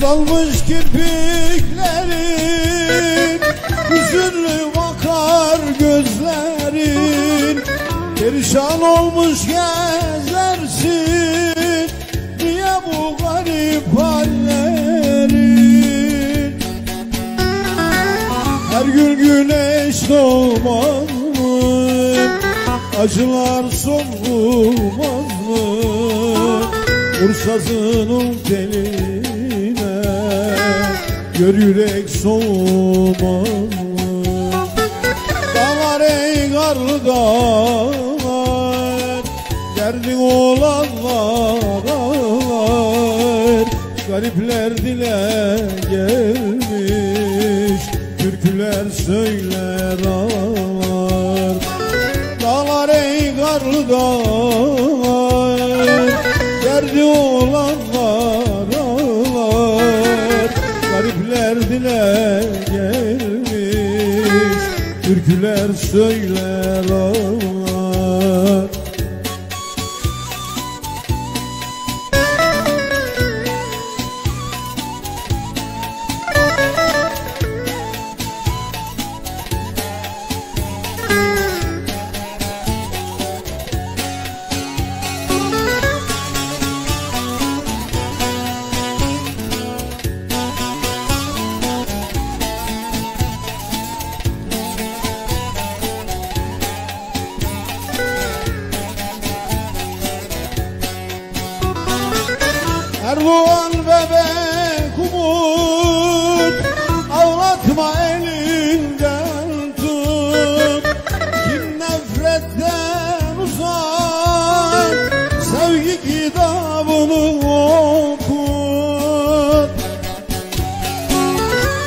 Salmış kirpiklerin Hüzünlü bakar gözlerin. Perişan olmuş gezersin Niye bu garip hallerin? Her gün güneş doğmaz mı Acılar solmaz mı? Vursazının teline Gör yürek soğumaz mı Dağlar ey karlı dağlar Derdin olanlar Garipler dile gelmiş Türküler söyler ağlar. Dağlar ey karlı dağlar Dile gelmiş Türküler söyler ağlar Erdoğan bebek umut Ağlatma elinden tut. Kim nefretten uzak Sevgi kitabını okur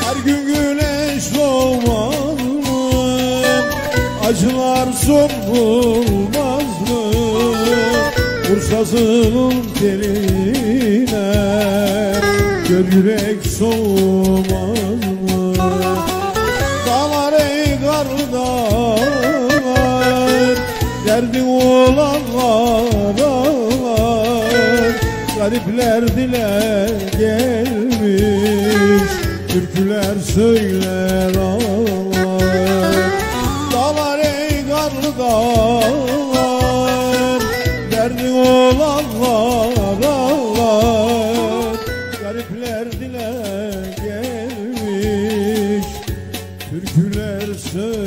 Her gün güneş doğmaz mı? Acılar sorulmaz mı? Kursazının teline Gör yürek soğumaz mı Dağlar ey dağlar Derdi olanlar ağlar Garipler dile gelmiş Türküler söyler ağlar. Dağlar ey karlı gelmiş Türküler söyler